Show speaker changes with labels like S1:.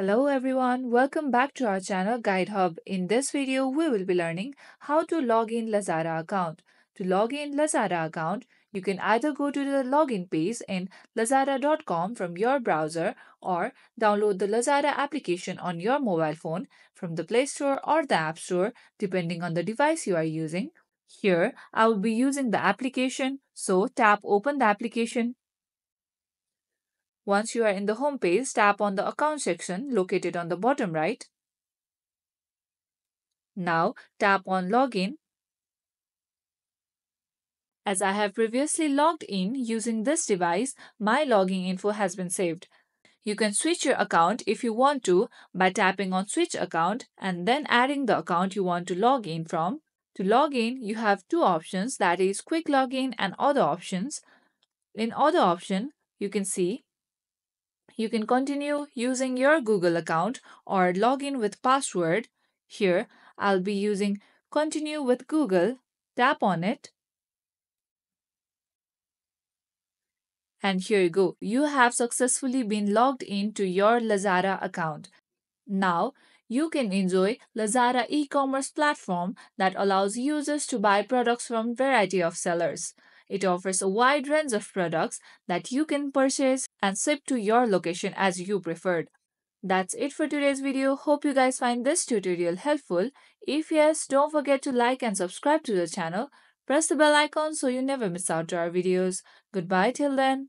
S1: Hello everyone, welcome back to our channel GuideHub. In this video, we will be learning how to log in Lazada account. To log in Lazada account, you can either go to the login page in lazada.com from your browser or download the Lazada application on your mobile phone from the Play Store or the App Store depending on the device you are using. Here, I will be using the application, so tap open the application once you are in the home page, tap on the account section located on the bottom right. Now tap on login. As I have previously logged in using this device, my login info has been saved. You can switch your account if you want to by tapping on switch account and then adding the account you want to log in from. To log in, you have two options that is quick login and other options. In other option, you can see you can continue using your Google account or log in with password. Here, I'll be using continue with Google. Tap on it. And here you go. You have successfully been logged into your Lazada account. Now, you can enjoy Lazada e-commerce platform that allows users to buy products from variety of sellers. It offers a wide range of products that you can purchase and ship to your location as you preferred. That's it for today's video. Hope you guys find this tutorial helpful. If yes, don't forget to like and subscribe to the channel. Press the bell icon so you never miss out to our videos. Goodbye till then.